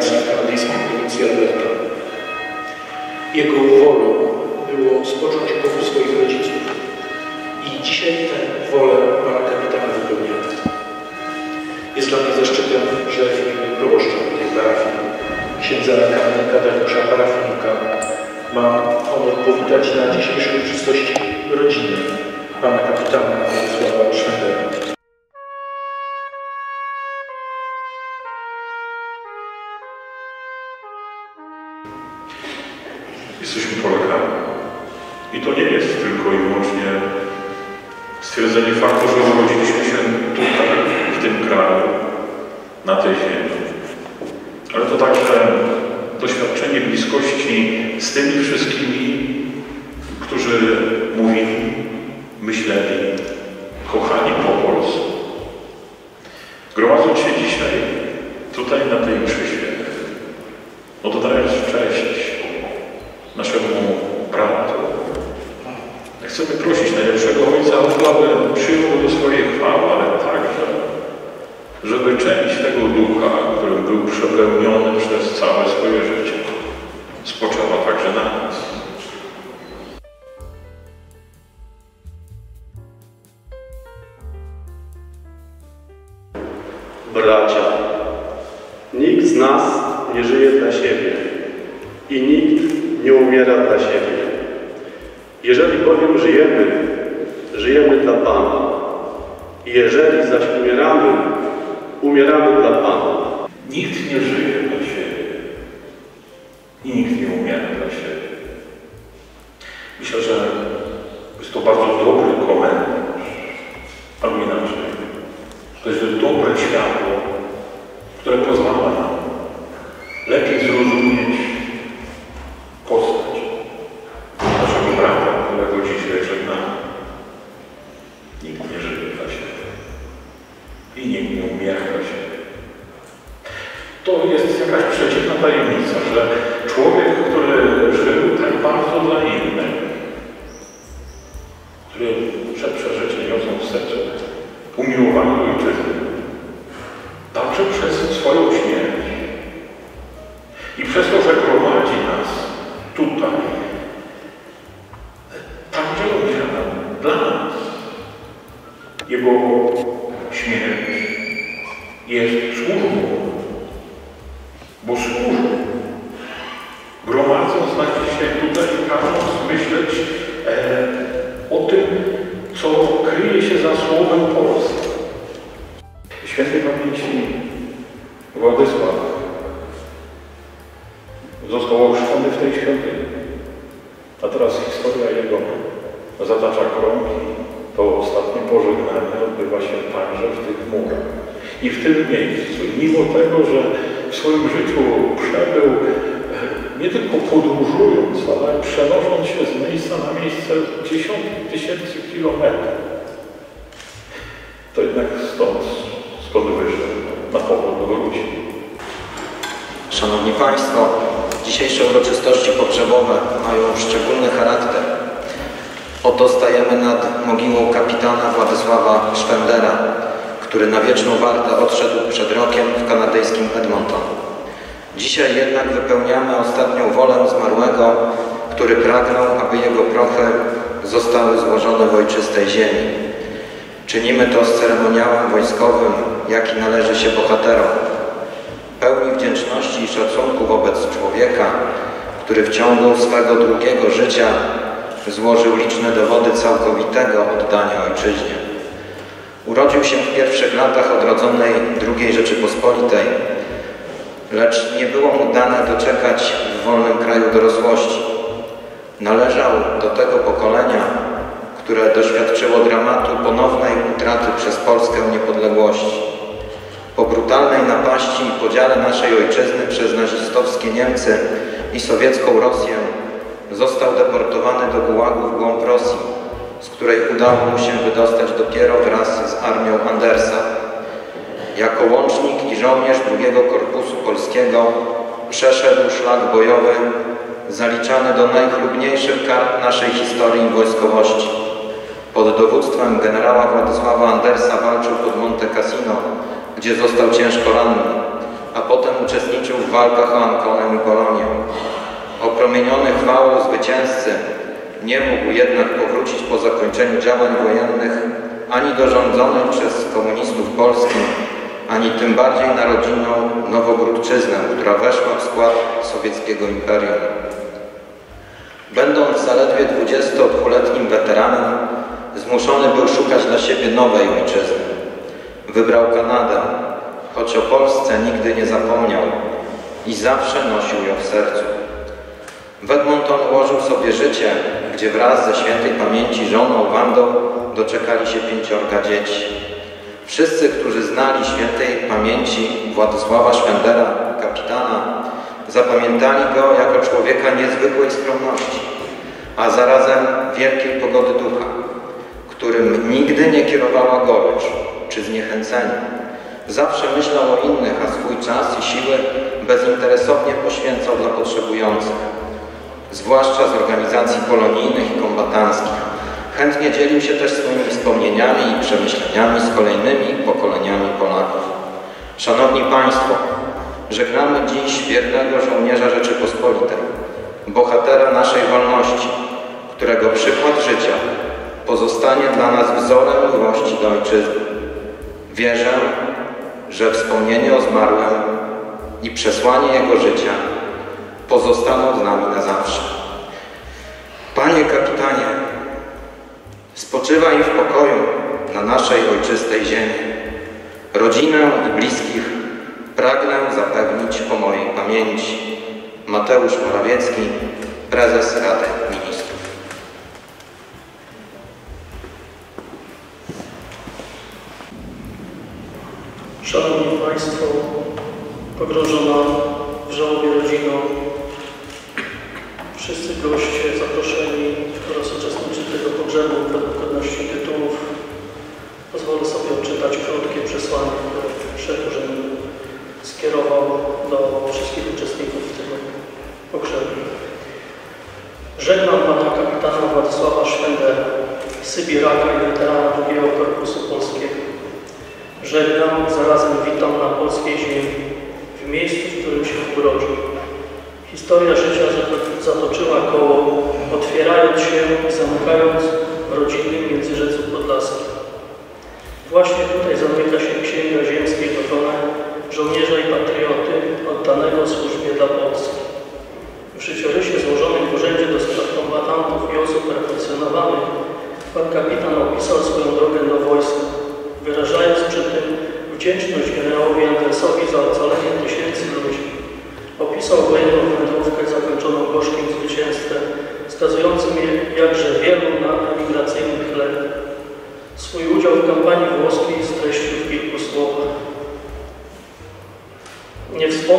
kanadyjskiej prowincji Alberta. Jego wolą było spocząć stwierdzenie faktu, że urodziliśmy się tutaj, w tym kraju, na tej ziemi. Ale to także doświadczenie bliskości z tymi wszystkimi, którzy mówili, myśleli, kochani po polsku. Gromadząc się dzisiaj tutaj na tej Bracia, nikt z nas nie żyje dla siebie i nikt nie umiera dla siebie. Jeżeli bowiem żyjemy, żyjemy dla Pana. I jeżeli zaś umieramy, umieramy dla Pana. Nikt nie żyje dla siebie i nikt nie umiera dla siebie. Myślę, że jest to bardzo dobry komentarz, albo inaczej. To jest dobre światło, które pozwala nam lepiej zrozumieć postać naszego brata, którego dzisiaj żegnamy. Nikt nie żyje dla siebie i nikt nie umiera dla siebie. To jest jakaś przeciwna tajemnica, że człowiek, który żył tak bardzo dla innych, przeprze rzeczy niosą w sercu umiłowanie ojczyzny, także przez swoją śmierć i przez to, że gromadzi nas tutaj, także umiera dla nas. Jego śmierć jest służbą, bo służy. Gromadząc nas dzisiaj tutaj, każąc myśleć e, o tym, co kryje się za słowem Polski. Świętej pamięci Władysław został ochrzczony w tej świątyni. A teraz historia jego zatacza krąg i to ostatnie pożegnanie odbywa się także w tych murach. I w tym miejscu, mimo tego, że w swoim życiu przebył e, nie tylko podróżując, ale przenosząc się z miejsca na miejsce dziesiątki tysięcy kilometrów, to jednak stąd, skąd wyszedł, na powrót wróci. Szanowni Państwo, dzisiejsze uroczystości pogrzebowe mają szczególny charakter. Oto stajemy nad mogiłą kapitana Władysława Szwendera, który na wieczną wartę odszedł przed rokiem w kanadyjskim Edmonton. Dzisiaj jednak wypełniamy ostatnią wolę zmarłego, który pragnął, aby jego prochy zostały złożone w ojczystej ziemi. Czynimy to z ceremoniałem wojskowym, jaki należy się bohaterom. Pełni wdzięczności i szacunku wobec człowieka, który w ciągu swego długiego życia złożył liczne dowody całkowitego oddania ojczyźnie. Urodził się w pierwszych latach odrodzonej II Rzeczypospolitej, lecz nie było mu dane doczekać w wolnym kraju dorosłości. Należał do tego pokolenia, które doświadczyło dramatu ponownej utraty przez Polskę niepodległości. Po brutalnej napaści i podziale naszej ojczyzny przez nazistowskie Niemcy i sowiecką Rosję został deportowany do Gułagu w głąb Rosji, z której udało mu się wydostać dopiero wraz z armią Andersa. Jako łącznik i żołnierz drugiego Korpusu Polskiego przeszedł szlak bojowy zaliczany do najchlubniejszych kart naszej historii wojskowości. Pod dowództwem generała Władysława Andersa walczył pod Monte Cassino, gdzie został ciężko ranny, a potem uczestniczył w walkach o Anconę i Polonię. Opromieniony chwałą zwycięzcy, nie mógł jednak powrócić po zakończeniu działań wojennych ani do rządzonej przez komunistów Polski, ani tym bardziej na rodzinną Nowogródczyznę, która weszła w skład sowieckiego imperium. Będąc zaledwie 22-letnim weteranem, zmuszony był szukać dla siebie nowej ojczyzny. Wybrał Kanadę, choć o Polsce nigdy nie zapomniał i zawsze nosił ją w sercu. W Edmonton ułożył sobie życie, gdzie wraz ze świętej pamięci żoną Wandą doczekali się pięciorga dzieci. Wszyscy, którzy znali świętej pamięci Władysława Szwendera, kapitana, zapamiętali go jako człowieka niezwykłej skromności, a zarazem wielkiej pogody ducha, którym nigdy nie kierowała gorycz czy zniechęcenie. Zawsze myślał o innych, a swój czas i siły bezinteresownie poświęcał dla potrzebujących zwłaszcza z organizacji polonijnych i kombatanckich. Chętnie dzielił się też swoimi wspomnieniami i przemyśleniami z kolejnymi pokoleniami Polaków. Szanowni Państwo, żegnamy dziś wiernego żołnierza Rzeczypospolitej, bohatera naszej wolności, którego przykład życia pozostanie dla nas wzorem miłości do Ojczyzny. Wierzę, że wspomnienie o zmarłym i przesłanie jego życia pozostaną z nami na zawsze. Panie kapitanie, spoczywaj w pokoju na naszej ojczystej ziemi. Rodzinę i bliskich pragnę zapewnić po mojej pamięci. Mateusz Morawiecki, prezes Rady Przełożeń skierował do wszystkich uczestników tego pogrzebu. Żegnam Pana kapitana Władysława Szwendera, Sybiraka i weterana II Korpusu Polskiego. Żegnam, zarazem witam na polskiej ziemi, w miejscu, w którym się urodził Historia życia zatoczyła koło, otwierając się i zamykając w rodzinnym Międzyrzecu Podlaskim. Właśnie tutaj zamyka się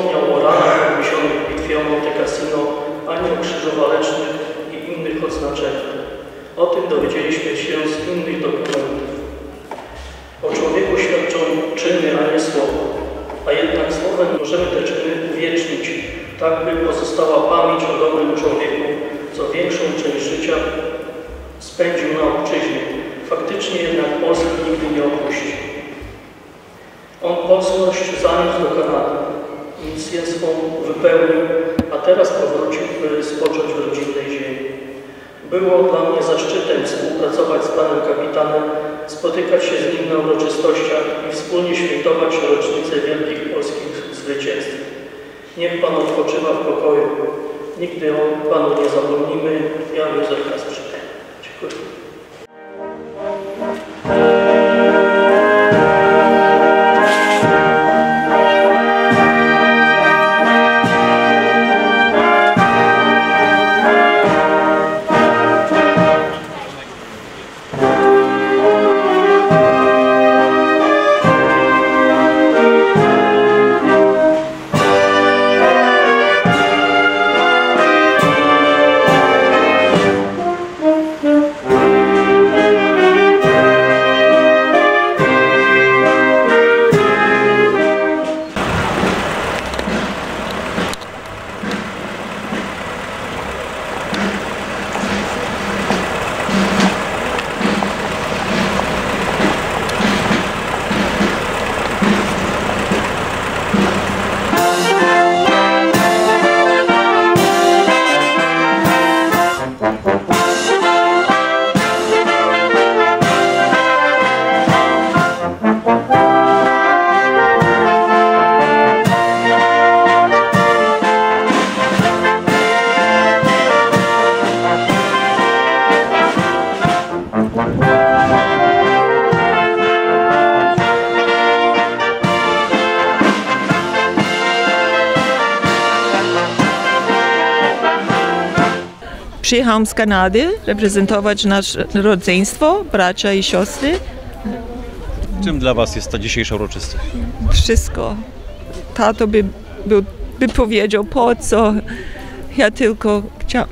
wspomniał o ranach odniesionych w bitwie o Monte Cassino, ani o krzyżowalecznych i innych odznaczeniach. O tym dowiedzieliśmy się z innych dokumentów. O człowieku świadczą czyny, a nie słowa a jednak słowem możemy te czyny uwiecznić, tak by pozostała pamięć o dobrym człowieku, co większą część życia spędził na obczyźnie. Faktycznie jednak Polski nigdy nie opuścił. On polskość zaniósł do Kanady, misję swą wypełnił, a teraz powrócił, by spocząć w rodzinnej ziemi. Było dla mnie zaszczytem współpracować z panem kapitanem spotykać się z nim na uroczystościach i wspólnie świętować rocznicę wielkich polskich zwycięstw. Niech Pan odpoczywa w pokoju. Nigdy o Panu nie zapomnimy. Jan Józef Kasprzyk. Dziękuję. Przyjechałam z Kanady reprezentować nasze rodzeństwo, bracia i siostry. Czym dla Was jest ta dzisiejsza uroczystość? Wszystko. Tato by, by, by powiedział po co. Ja tylko chciałam.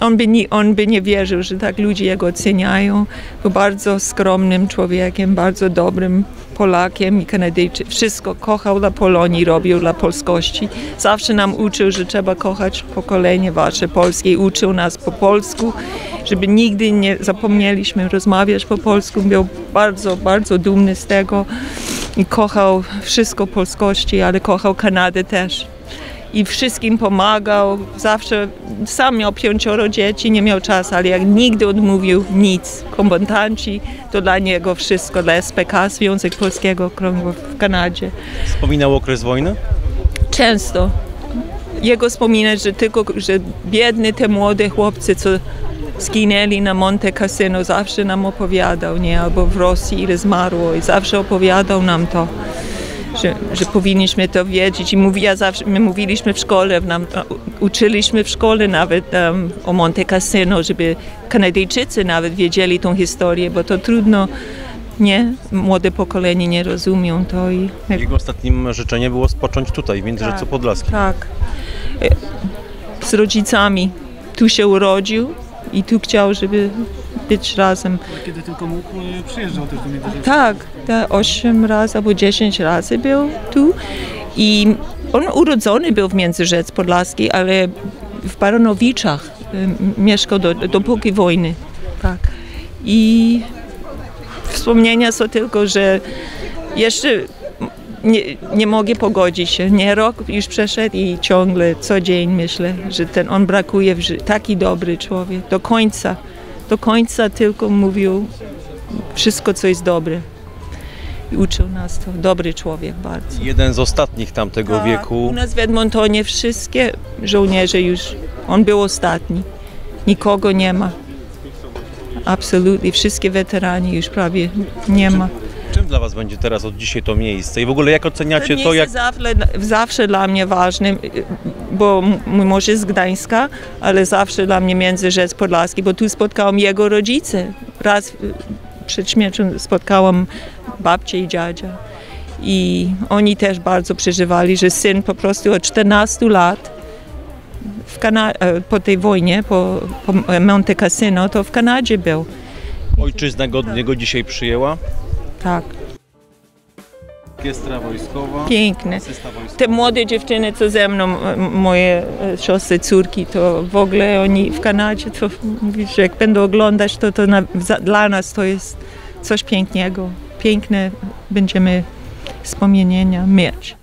On by, nie, on by nie wierzył, że tak ludzie jego oceniają. Był bardzo skromnym człowiekiem, bardzo dobrym Polakiem i Kanadyjczykiem. Wszystko kochał dla Polonii, robił dla polskości. Zawsze nam uczył, że trzeba kochać pokolenie wasze polskie. Uczył nas po polsku, żeby nigdy nie zapomnieliśmy rozmawiać po polsku. Był bardzo, bardzo dumny z tego i kochał wszystko polskości, ale kochał Kanadę też i wszystkim pomagał. Zawsze sam miał pięcioro dzieci, nie miał czasu, ale jak nigdy odmówił nic. Kombatanci to dla niego wszystko, dla SPK, Związek Polskiego Okrągłego w Kanadzie. Wspominał okres wojny? Często. Jego wspominać, że tylko, że biedny te młode chłopcy, co zginęli na Monte Cassino, zawsze nam opowiadał, nie? Albo w Rosji, ile zmarło i zawsze opowiadał nam to że, że powinniśmy to wiedzieć. I mówi, ja zawsze, my mówiliśmy w szkole, nam, uczyliśmy w szkole nawet um, o Monte Cassino, żeby Kanadyjczycy nawet wiedzieli tą historię, bo to trudno, nie? Młode pokolenie nie rozumią to. I, Jego ostatnim życzeniem było spocząć tutaj, w Międzyrzeczu Podlaskim. tak. E, Z rodzicami. Tu się urodził i tu chciał, żeby być razem. Kiedy tylko mógł, przyjeżdżał też do Międzyrzecza. Tak, tak, 8 razy albo 10 razy był tu i on urodzony był w Międzyrzec Podlaski, ale w Baronowiczach y, mieszkał do, dopóki wojny. Tak. I wspomnienia są tylko, że jeszcze nie, nie mogę pogodzić się. Nie rok już przeszedł i ciągle co dzień myślę, że ten on brakuje, taki dobry człowiek. Do końca, do końca tylko mówił wszystko, co jest dobre. I uczył nas to. Dobry człowiek bardzo. Jeden z ostatnich tamtego Tak, wieku. U nas w Edmontonie wszystkie żołnierze już, on był ostatni. Nikogo nie ma. Absolutnie. Wszystkie weterani już prawie nie ma. Czym dla Was będzie teraz od dzisiaj to miejsce? I w ogóle jak oceniacie to, jak zawsze, zawsze dla mnie ważne, bo mój mąż jest z Gdańska, ale zawsze dla mnie Międzyrzec Podlaski, bo tu spotkałam jego rodzice. Raz przed śmiercią spotkałam babcię i dziadzia. I oni też bardzo przeżywali, że syn po prostu od 14 lat e, po tej wojnie, po, po Monte Cassino, to w Kanadzie był. ojczyzna go dzisiaj przyjęła? Tak, Orkiestra wojskowa. piękne. Te młode dziewczyny, co ze mną, moje e, siostry, córki, to w ogóle oni w Kanadzie, to mówisz, jak będą oglądać, to, to na, za, dla nas to jest coś pięknego. Piękne będziemy wspomnienia mieć.